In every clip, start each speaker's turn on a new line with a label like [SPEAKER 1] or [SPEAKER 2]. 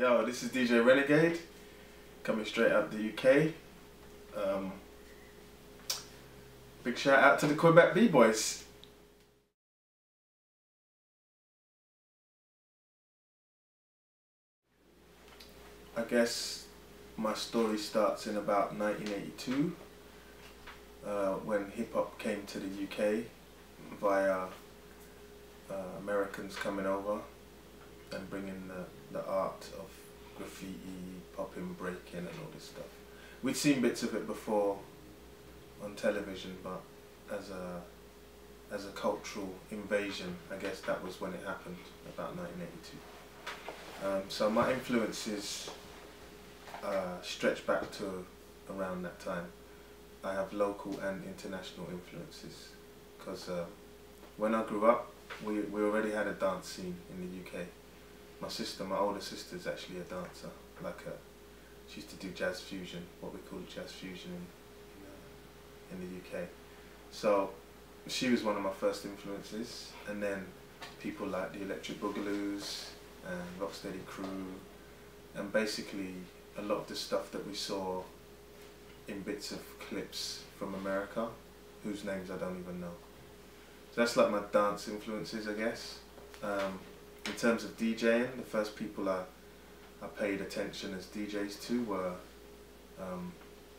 [SPEAKER 1] Yo, this is DJ Renegade, coming straight out the UK. Um, big shout out to the Quebec B-Boys. I guess my story starts in about 1982 uh, when hip hop came to the UK via uh, Americans coming over and bringing the, the art of graffiti, popping, breaking and all this stuff. We'd seen bits of it before on television but as a as a cultural invasion I guess that was when it happened about 1982. Um, so my influences uh, stretch back to around that time. I have local and international influences because uh, when I grew up we, we already had a dance scene in the UK. My sister, my older sister is actually a dancer, like a, she used to do jazz fusion, what we call jazz fusion in, in, the UK. So she was one of my first influences and then people like the Electric Boogaloos and Rocksteady Crew and basically a lot of the stuff that we saw in bits of clips from America, whose names I don't even know. So that's like my dance influences, I guess. Um, in terms of DJing, the first people I, I paid attention as DJs to were um,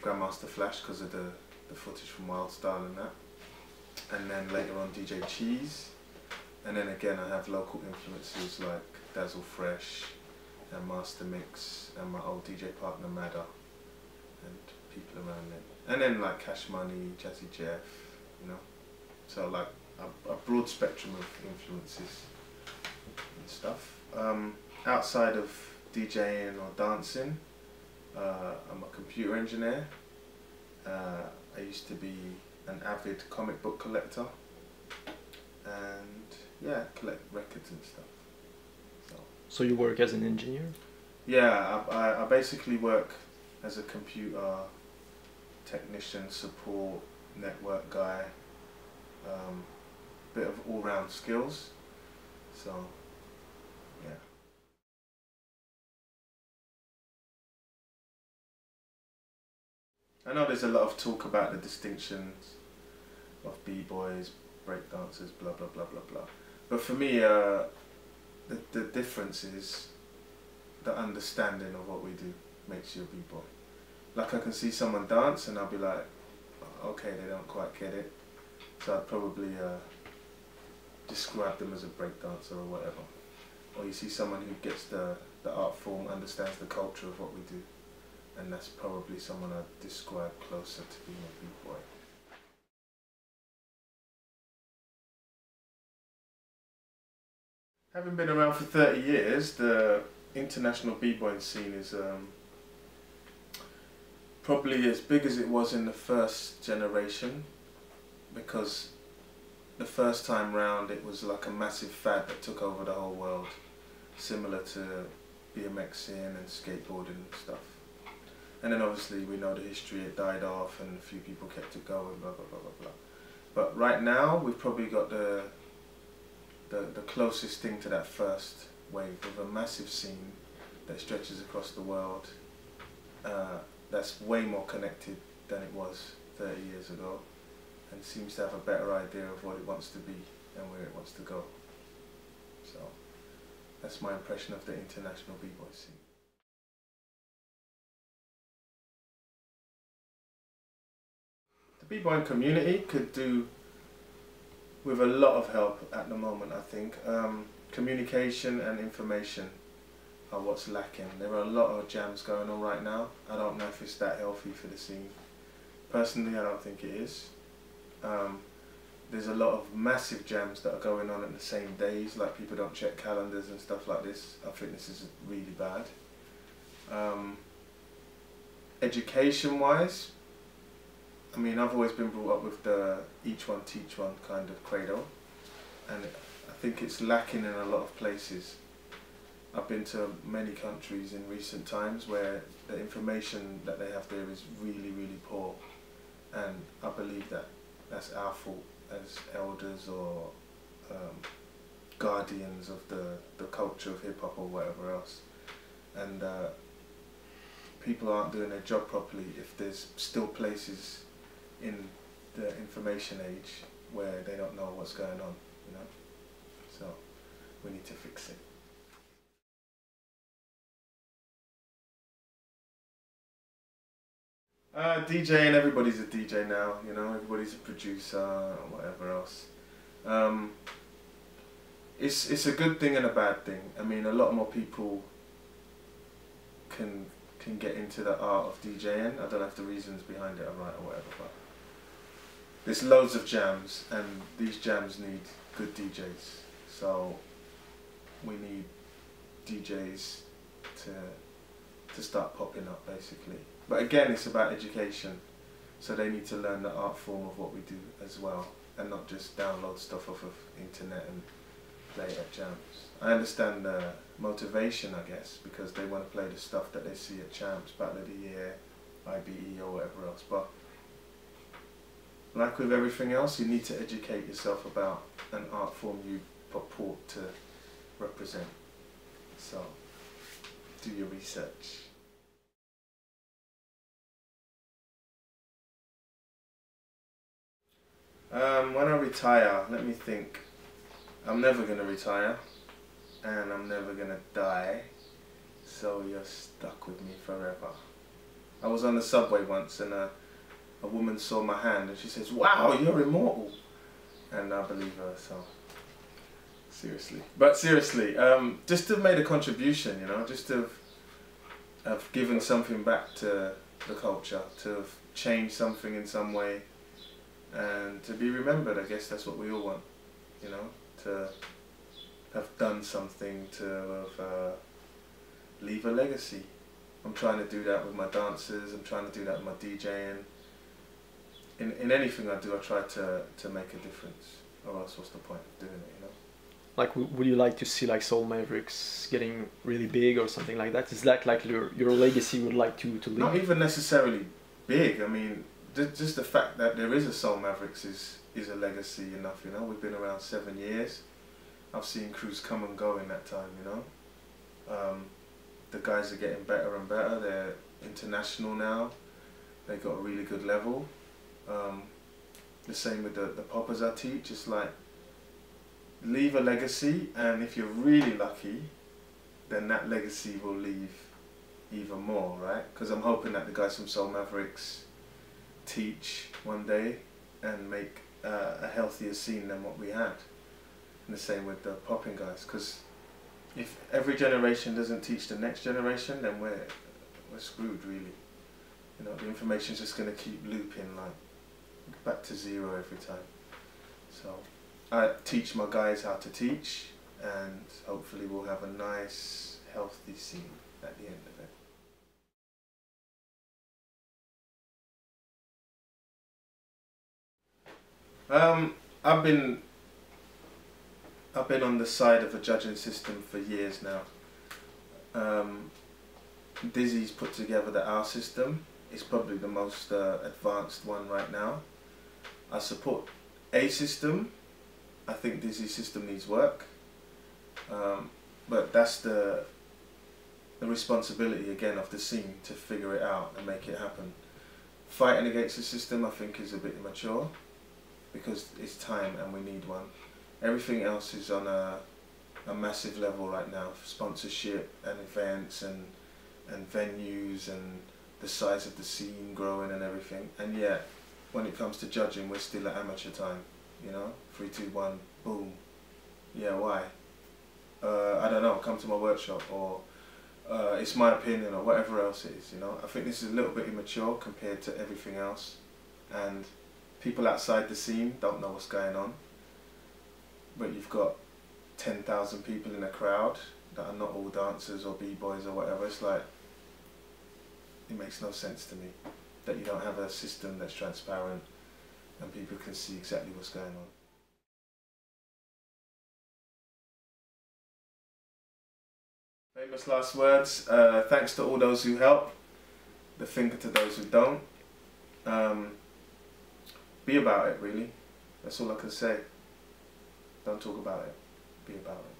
[SPEAKER 1] Grandmaster Flash because of the, the footage from Wild Style and that. And then later on DJ Cheese. And then again I have local influences like Dazzle Fresh and Master Mix and my old DJ partner Madder and people around it. And then like Cash Money, Jazzy Jeff, you know. So like a, a broad spectrum of influences and stuff. Um, outside of DJing or dancing, uh, I'm a computer engineer. Uh, I used to be an avid comic book collector and yeah, collect records and stuff. So,
[SPEAKER 2] so you work as an engineer?
[SPEAKER 1] Yeah, I, I, I basically work as a computer technician, support, network guy, um, bit of all-round skills. So, I know there's a lot of talk about the distinctions of b-boys, breakdancers, blah blah blah blah blah. But for me, uh, the the difference is the understanding of what we do makes you a b-boy. Like I can see someone dance and I'll be like, okay, they don't quite get it. So I'd probably uh, describe them as a breakdancer or whatever. Or you see someone who gets the, the art form, understands the culture of what we do. And that's probably someone I'd describe closer to being a b-boy. Having been around for 30 years, the international b-boy scene is um, probably as big as it was in the first generation. Because the first time round it was like a massive fad that took over the whole world. Similar to BMXing and skateboarding and stuff and then obviously we know the history it died off and a few people kept it going blah blah blah blah blah but right now we've probably got the the, the closest thing to that first wave of a massive scene that stretches across the world uh, that's way more connected than it was 30 years ago and seems to have a better idea of what it wants to be and where it wants to go. So that's my impression of the international b-boy scene. B-boy community could do with a lot of help at the moment I think. Um, communication and information are what's lacking. There are a lot of jams going on right now. I don't know if it's that healthy for the scene. Personally, I don't think it is. Um, there's a lot of massive jams that are going on at the same days, like people don't check calendars and stuff like this. I think this is really bad. Um, Education-wise, I mean, I've always been brought up with the each one teach one kind of credo, and I think it's lacking in a lot of places. I've been to many countries in recent times where the information that they have there is really, really poor. And I believe that that's our fault as elders or um, guardians of the, the culture of hip hop or whatever else. and uh, people aren't doing their job properly if there's still places in the information age where they don't know what's going on, you know. So we need to fix it. Uh, DJ and everybody's a DJ now, you know, everybody's a producer or whatever else. Um, it's it's a good thing and a bad thing. I mean, a lot more people can can get into the art of DJing. I don't know if the reasons behind it are right or whatever, but there's loads of jams, and these jams need good DJs. So we need DJs to to start popping up, basically. But again, it's about education. So they need to learn the art form of what we do as well, and not just download stuff off of internet and play at jams. I understand the motivation, I guess, because they want to play the stuff that they see at champs, Battle of the Year, IBE or whatever else. But like with everything else, you need to educate yourself about an art form you purport to represent. So do your research. Um, when I retire, let me think. I'm never going to retire and I'm never going to die. So you're stuck with me forever. I was on the subway once and a, a woman saw my hand and she says, wow, you're immortal. And I believe her, so seriously. But seriously, um, just to have made a contribution, you know, just to have, have given something back to the culture, to have changed something in some way and to be remembered, I guess that's what we all want, you know, to have done something, to have uh, leave a legacy. I'm trying to do that with my dancers, I'm trying to do that with my DJing. In, in anything I do, I try to, to make a difference, or else what's the point of doing it, you know?
[SPEAKER 2] Like, would you like to see like Soul Mavericks getting really big or something like that? Is that like your, your legacy would like to, to leave?
[SPEAKER 1] Not even necessarily big, I mean, just the fact that there is a Soul Mavericks is is a legacy enough. You know, we've been around seven years. I've seen crews come and go in that time. You know, um, the guys are getting better and better. They're international now. They got a really good level. Um, the same with the the poppers I teach. It's like leave a legacy, and if you're really lucky, then that legacy will leave even more, right? Because I'm hoping that the guys from Soul Mavericks teach one day and make uh, a healthier scene than what we had. And the same with the popping guys, because if every generation doesn't teach the next generation, then we're we're screwed really. You know, the information's just going to keep looping like back to zero every time. So I teach my guys how to teach, and hopefully we'll have a nice, healthy scene at the end of it. Um, I've been I've been on the side of a judging system for years now. Um, Dizzy's put together the R system. It's probably the most uh, advanced one right now. I support A system. I think Dizzy's system needs work. Um, but that's the the responsibility again of the scene to figure it out and make it happen. Fighting against the system I think is a bit immature because it's time and we need one. Everything else is on a, a massive level right now, sponsorship and events and and venues and the size of the scene growing and everything. And yet, when it comes to judging, we're still at amateur time. You know, three, two, one, boom. Yeah, why? Uh, I don't know. Come to my workshop or. Uh, it's my opinion or whatever else it is, you know. I think this is a little bit immature compared to everything else and people outside the scene don't know what's going on, but you've got 10,000 people in a crowd that are not all dancers or b-boys or whatever. It's like, it makes no sense to me that you don't have a system that's transparent and people can see exactly what's going on. Famous last words. Uh, thanks to all those who help. The finger to those who don't. Um, be about it, really. That's all I can say. Don't talk about it. Be about it.